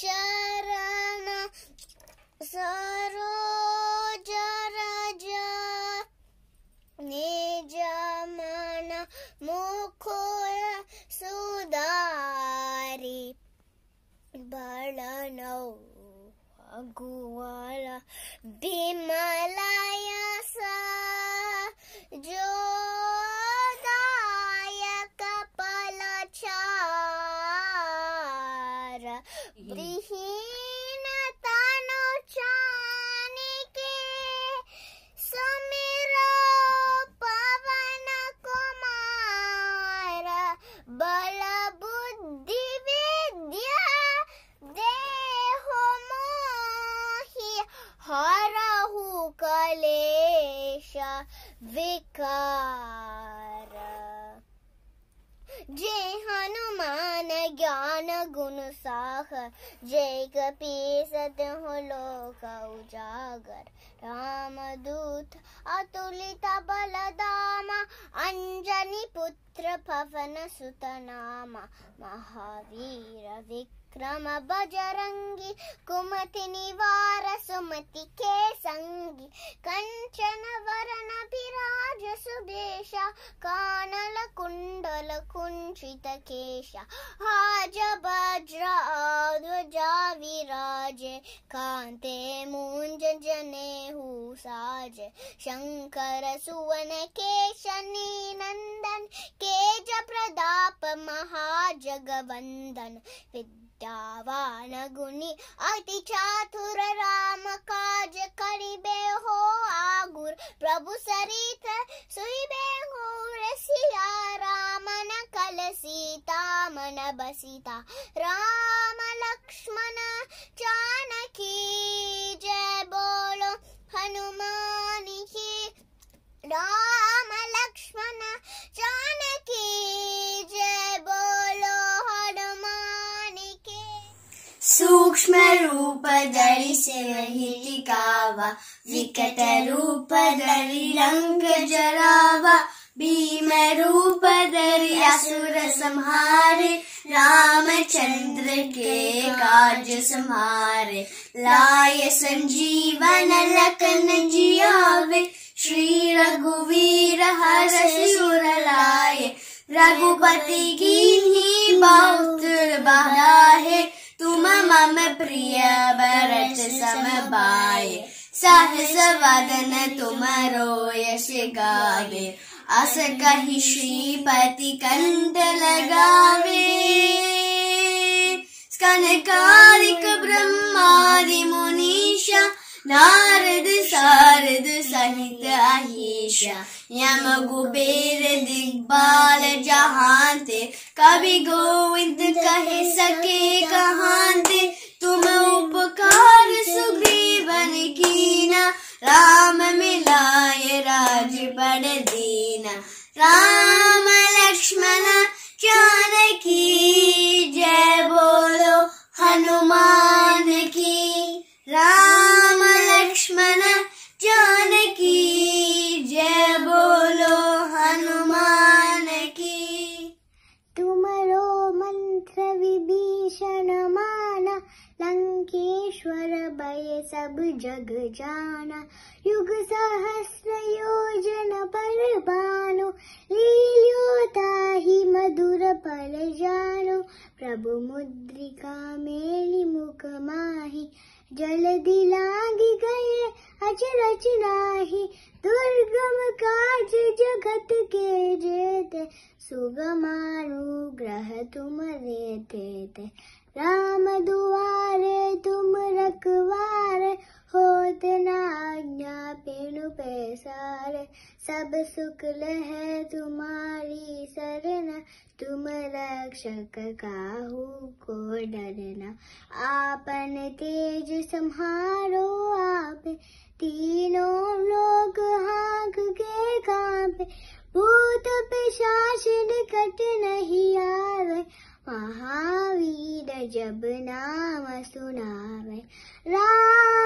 ಚರಣ ಸರೋಜ ರಜ ನಿಜ ಮನ ಮುಖುರ ಸುಧಾರಿ ಬಳನವು ಅಗುವರ ಬಿಮಲಯ ಸ ಜೋ पलचार विहीन तनु चानिके सुमिरो पवन कुमार बल बुद्धि विद्या देहो मोहि हरहु कलेश विकार जय हनुमान ज्ञान गुण साख जय कपी सत हो लोक उजागर। राम दूत अतुलित बलदामा अंजनी पुत्र पवन सुत नामा। महावीर विक्रम बजरंगी कुमति निवार सुमति के संगी। कंचन वरण विराज सुबेशा कानल कुंडल कुंचित केशा। हाज वज्र ध्वजा विराजे, कांते मूंज जनेहु साजे। शंकर सुवन केशनी नंदन, केज प्रताप महाजगवंदन। विद्यावान गुणी अति चातुर राम काज करिबे हो आगुर प्रभु सरित सुइबे हो रसिया राम न कल सीता मन बसीता राम लक्ष्मण जानकी सूक्ष्म रूप धरि सिरहि टिकावा विकट रूप धरि रंग जरावा भीम रूप धरि असुर संहारे रामचंद्र के काज संहारे। लाय संजीवन लखन जियावे, श्री रघुवीर हर सुर लाए रघुपति की बहुत बहाए मम प्रिय भरत सम बाय सहस वदन तुम रोयस गावे अस कहि श्रीपति कंठ लगावे कनकारिक ब्रह्मादि मुनीषा नारद सारद सहित अहिषा यम कुबेर दिग्बाल जहांते कवि गोविंद कहे सके कहांते रामलक्ष्मण सब जग जाना, युग सहस्र योजन पर बानो। लील्यो ताहि मधुर पल जानो। प्रभु मुद्रिका मेली मुख माही, जल दिलांगी गए अचरच नाही। दुर्गम काज जगत के जेते सुगमानुग्रह तुम देते थे राम सुकल है तुम्हारी शरण। तुम रक्षक काहू को डरना। आपन तेज संहारो आप। तीनों लोग हाँक के कांपे। भूत पिशाच निकट नहीं आवे। महावीर जब नाम सुनावे। राम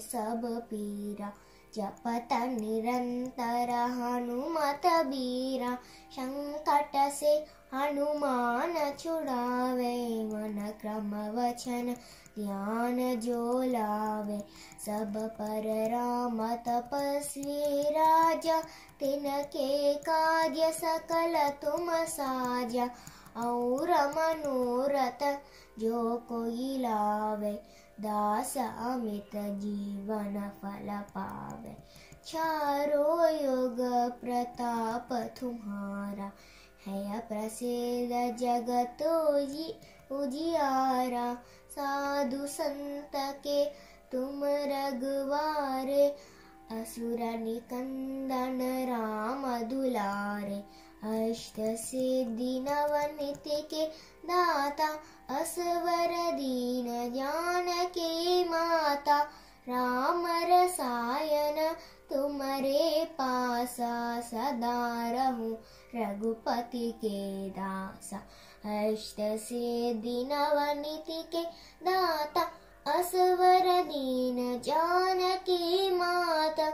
सब पीरा, जपत निरंतर हनुमत बीरा संकट से हनुमान छुड़ावे, मन क्रम वचन ध्यान जो लावे। सब पर राम तपस्वी राजा, तिनके कार्य सकल तुम साजा। और मनोरथ, जो कोई लावे, दास अमित जीवन फल पावे। चारो युग प्रताप तुम्हारा, है प्रसिद्ध जगत जी उजियारा। साधु संत के तुम रघुवारे, असुर निकंदन राम दुलारे। अष्ट सिद्धि नवनिति के दाता असवर दीन जान के माता राम रसायन तुम्हारे पासा, सदा रहूँ रघुपति के दासा। अष्ट सिद्धि नवनिति के दाता असवर दीन जानकी माता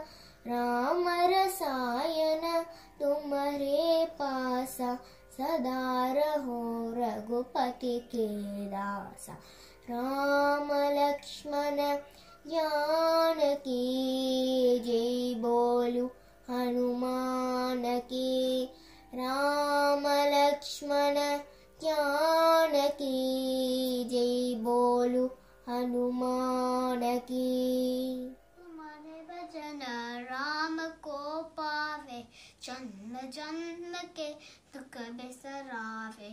राम तुम्हारे पासा सदा रहो रघुपति के दासा। राम लक्ष्मण जानकी जय बोलू, हनुमान की। राम लक्ष्मण जानकी जय बोलू, हनुमान की। जन्म जन्म के दुख बिसरावे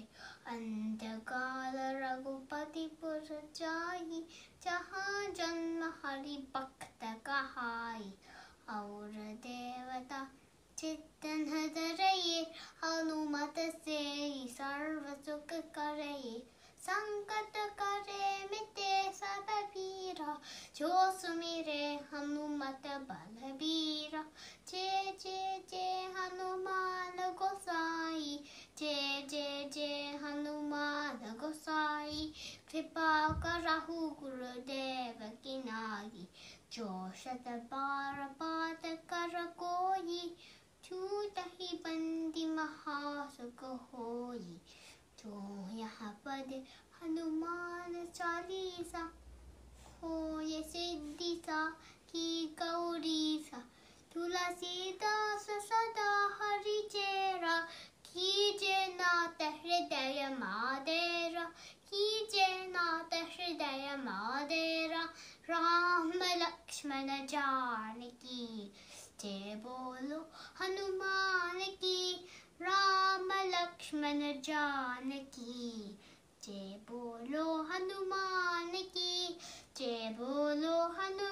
अंत्यकाल रघुपति पुर जाई, जहाँ जन्म हरि भक्त कहाई। और देवता चित्तन हृदय हनुमत से सर्व सुख करे संकट करे मिटे सब पीरा जो सुमिरे हनुमत बल बलबीरा। जय जय जय हनुमान गोसाई जय जय जय हनुमान गोसाई कृपा करहु गुरुदेव की नाई जो शत बार बात कर कोई छूट ही बंदी महासुख होई तो यहाँ पद हनुमान चालीसा हो ये सिद्धि सा की गौरी सा तुलसीदास सदा हरि चेरा कीजे नाथ हृदय मादेरा, कीजे नाथ हृदय मादेरा, राम लक्ष्मण जानकी, जय बोलो हनुमान की, राम लक्ष्मण जानकी, जय बोलो हनुमान की, जय बोलो हनुमान